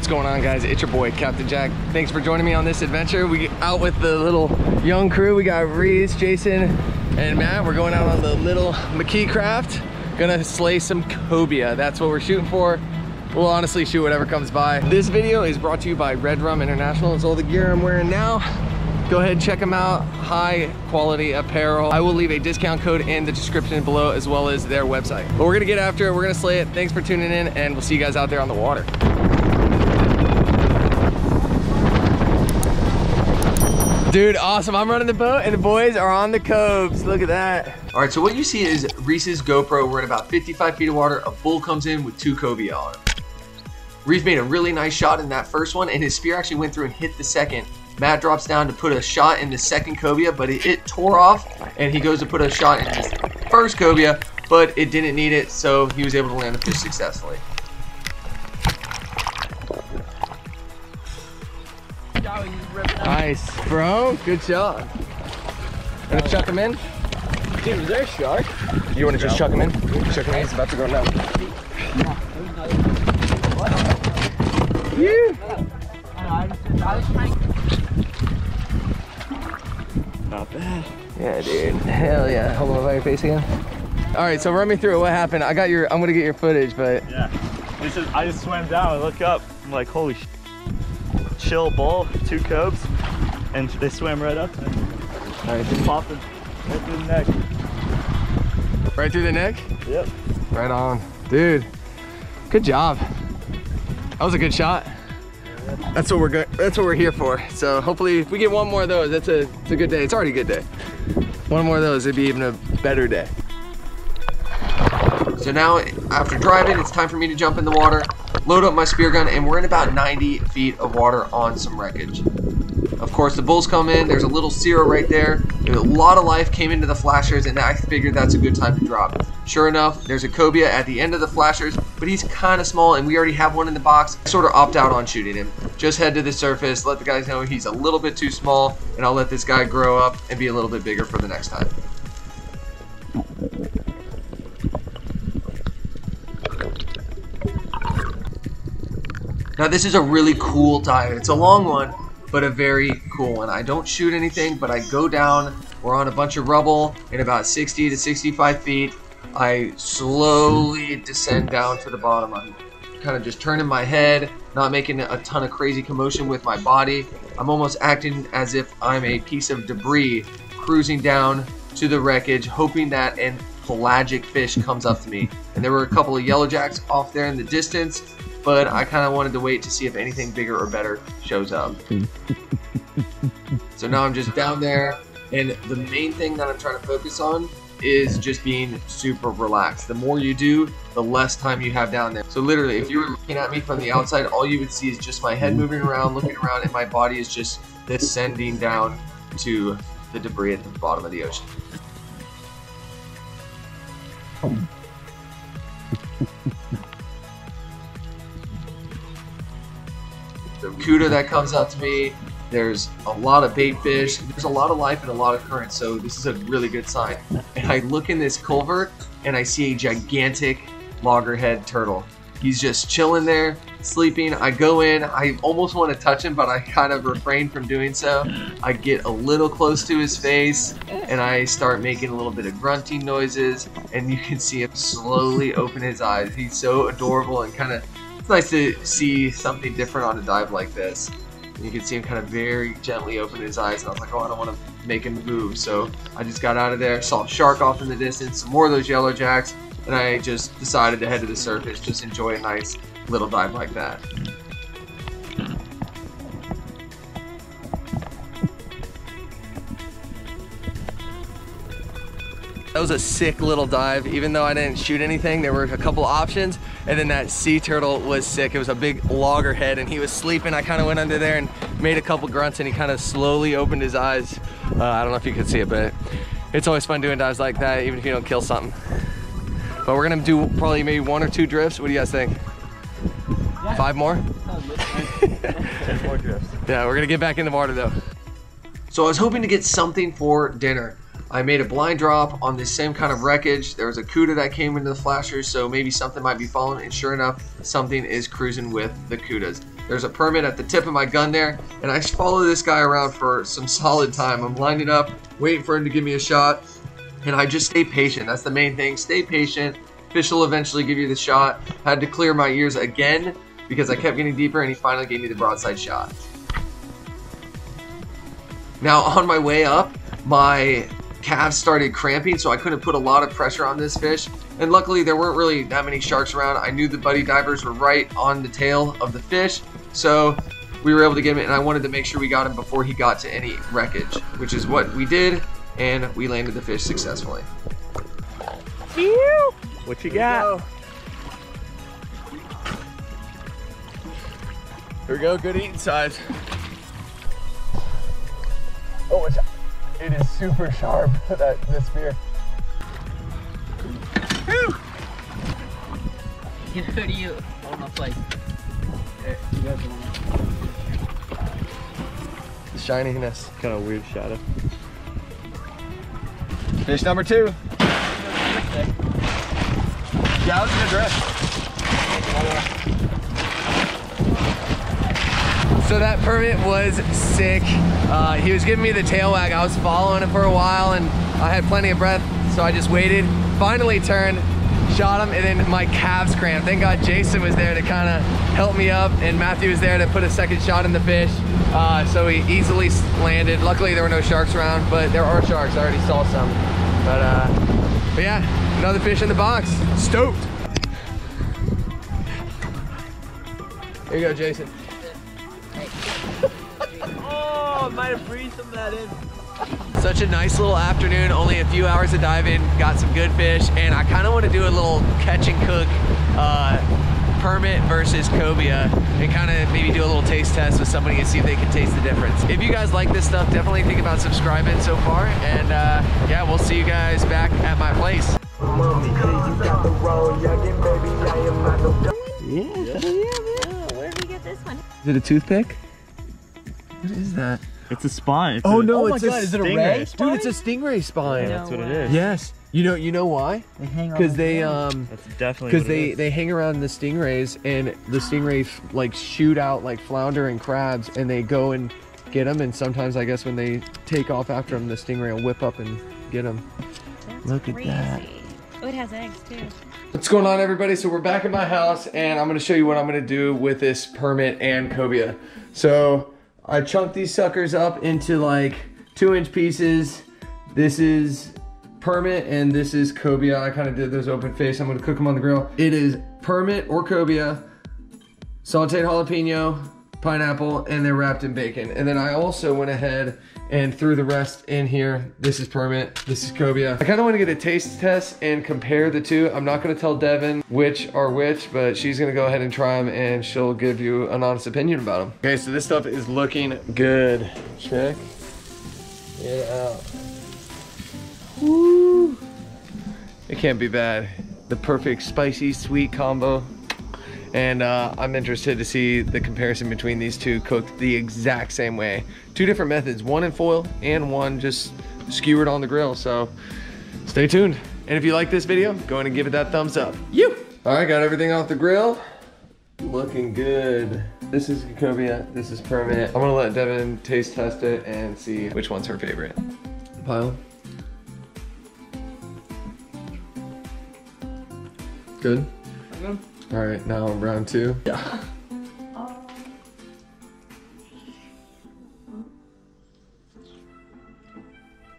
What's going on guys? It's your boy Captain Jack. Thanks for joining me on this adventure. We out with the little young crew. We got Reese, Jason, and Matt. We're going out on the little McKee craft. Gonna slay some cobia. That's what we're shooting for. We'll honestly shoot whatever comes by. This video is brought to you by Red Rum International. It's all the gear I'm wearing now. Go ahead and check them out. High quality apparel. I will leave a discount code in the description below as well as their website. But we're gonna get after it. We're gonna slay it. Thanks for tuning in and we'll see you guys out there on the water. Dude, awesome. I'm running the boat and the boys are on the coves. Look at that. All right, so what you see is Reese's GoPro. We're at about 55 feet of water. A bull comes in with two cobia on him. Reese made a really nice shot in that first one and his spear actually went through and hit the second. Matt drops down to put a shot in the second cobia, but it, it tore off and he goes to put a shot in his first cobia, but it didn't need it, so he was able to land the fish successfully. Nice, bro. Good shot. Gonna chuck him in? Dude, is there a shark? You wanna just chuck him in? Chuck him in, he's about to go now. Not bad. Yeah, dude. Hell yeah. Hold on by your face again. All right, so run me through it. What happened? I got your, I'm gonna get your footage, but Yeah. This is, I just swam down and look up. I'm like, holy sh Chill bull, two cobes, and they swam right up. All right, just popping right through the neck. right through the neck? Yep. Right on. Dude, good job. That was a good shot. That's what we're good. That's what we're here for. So hopefully, if we get one more of those, that's a it's a good day. It's already a good day. One more of those, it'd be even a better day. So now, after driving, it's time for me to jump in the water, load up my spear gun, and we're in about 90 feet of water on some wreckage. Of course, the bulls come in. There's a little Cero right there. A lot of life came into the flashers, and I figured that's a good time to drop. Sure enough, there's a cobia at the end of the flashers, but he's kind of small, and we already have one in the box. I sort of opt out on shooting him. Just head to the surface, let the guys know he's a little bit too small, and I'll let this guy grow up and be a little bit bigger for the next time. Now this is a really cool dive. It's a long one, but a very cool one. I don't shoot anything, but I go down. We're on a bunch of rubble in about 60 to 65 feet. I slowly descend down to the bottom. I'm kind of just turning my head, not making a ton of crazy commotion with my body. I'm almost acting as if I'm a piece of debris cruising down to the wreckage, hoping that an pelagic fish comes up to me. And there were a couple of yellowjacks off there in the distance, but I kind of wanted to wait to see if anything bigger or better shows up. so now I'm just down there, and the main thing that I'm trying to focus on is just being super relaxed. The more you do, the less time you have down there. So literally, if you were looking at me from the outside, all you would see is just my head moving around, looking around, and my body is just descending down to the debris at the bottom of the ocean. the cuda that comes up to me. There's a lot of bait fish. There's a lot of life and a lot of current, so this is a really good sign. And I look in this culvert and I see a gigantic loggerhead turtle. He's just chilling there, sleeping. I go in. I almost want to touch him, but I kind of refrain from doing so. I get a little close to his face and I start making a little bit of grunting noises. And you can see him slowly open his eyes. He's so adorable and kind of it's nice to see something different on a dive like this. And you can see him kind of very gently open his eyes, and I was like, oh, I don't want to make him move. So I just got out of there, saw a shark off in the distance, some more of those yellow jacks, and I just decided to head to the surface, just enjoy a nice little dive like that. That was a sick little dive. Even though I didn't shoot anything, there were a couple options. And then that sea turtle was sick. It was a big loggerhead and he was sleeping. I kind of went under there and made a couple grunts and he kind of slowly opened his eyes. Uh, I don't know if you could see it, but it's always fun doing dives like that, even if you don't kill something. But we're gonna do probably maybe one or two drifts. What do you guys think? Five more? More. Yeah, we're gonna get back in the water though. So I was hoping to get something for dinner. I made a blind drop on this same kind of wreckage. There was a CUDA that came into the flashers, so maybe something might be falling, And sure enough, something is cruising with the CUDAs. There's a permit at the tip of my gun there, and I follow this guy around for some solid time. I'm lining up, waiting for him to give me a shot, and I just stay patient. That's the main thing. Stay patient. Fish will eventually give you the shot. Had to clear my ears again because I kept getting deeper, and he finally gave me the broadside shot. Now on my way up, my calves started cramping, so I couldn't put a lot of pressure on this fish. And luckily there weren't really that many sharks around. I knew the buddy divers were right on the tail of the fish, so we were able to get him and I wanted to make sure we got him before he got to any wreckage, which is what we did, and we landed the fish successfully. What you got? Here we go, good eating size. Oh, it's, it is super sharp, that this spear. You know, do you? Almost like. uh, you guys wanna- The shininess. Kind of weird shadow. Fish number two. Yeah, I was gonna drift. So that permit was sick. Uh, he was giving me the tail wag. I was following it for a while and I had plenty of breath, so I just waited. Finally turned, shot him, and then my calves cramped. Thank God Jason was there to kind of help me up, and Matthew was there to put a second shot in the fish. Uh, so he easily landed. Luckily there were no sharks around, but there are sharks. I already saw some. But, uh, but yeah, another fish in the box. Stoked. Here you go, Jason. Oh, I might have breathed some of that in. Such a nice little afternoon, only a few hours of diving, got some good fish, and I kind of want to do a little catch and cook uh, permit versus cobia and kind of maybe do a little taste test with somebody and see if they can taste the difference. If you guys like this stuff, definitely think about subscribing so far, and uh, yeah, we'll see you guys back at my place. Where did we get this one? Is it a toothpick? What is that? It's a spine. It's Oh a- no, Oh my it's God, a is it a stingray. ray Dude, it's a stingray spine. No That's what it is. Yes. You know, you know why? They hang on. Because they um That's definitely because they they hang around the stingrays and the stingrays like shoot out like flounder and crabs and they go and get them and sometimes I guess when they take off after them the stingray will whip up and get them. That's Look at crazy. that. Has eggs too. What's going on everybody? So we're back at my house and I'm gonna show you what I'm gonna do with this permit and cobia. So I chunked these suckers up into like two inch pieces. This is permit and this is cobia. I kind of did those open face. I'm gonna cook them on the grill. It is permit or cobia, sauteed jalapeno, pineapple, and they're wrapped in bacon. And then I also went ahead and threw the rest in here. This is permit, this is cobia. I kind of want to get a taste test and compare the two. I'm not going to tell Devin which are which, but she's going to go ahead and try them and she'll give you an honest opinion about them. Okay, so this stuff is looking good. Check it out. Woo! It can't be bad. The perfect spicy sweet combo and uh, I'm interested to see the comparison between these two cooked the exact same way. Two different methods, one in foil and one just skewered on the grill. So stay tuned. And if you like this video, go ahead and give it that thumbs up. You! All right, got everything off the grill. Looking good. This is cobia, this is permit. I'm gonna let Devin taste test it and see which one's her favorite. Pile. Good? All right, now round two. Yeah.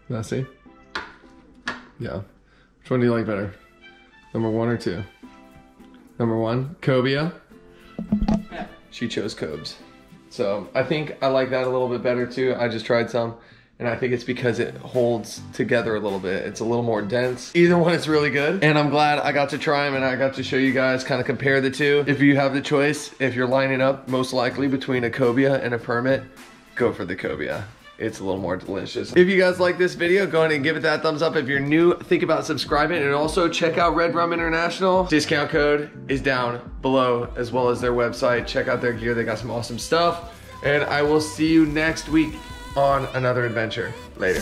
Messy? Yeah. Which one do you like better? Number one or two? Number one, cobia. Yeah. She chose cobes. So I think I like that a little bit better too. I just tried some and I think it's because it holds together a little bit. It's a little more dense. Either one is really good. And I'm glad I got to try them and I got to show you guys, kind of compare the two. If you have the choice, if you're lining up most likely between a cobia and a permit, go for the cobia. it's a little more delicious. If you guys like this video, go ahead and give it that thumbs up. If you're new, think about subscribing and also check out Red Rum International. Discount code is down below as well as their website. Check out their gear. They got some awesome stuff. And I will see you next week on another adventure. Later.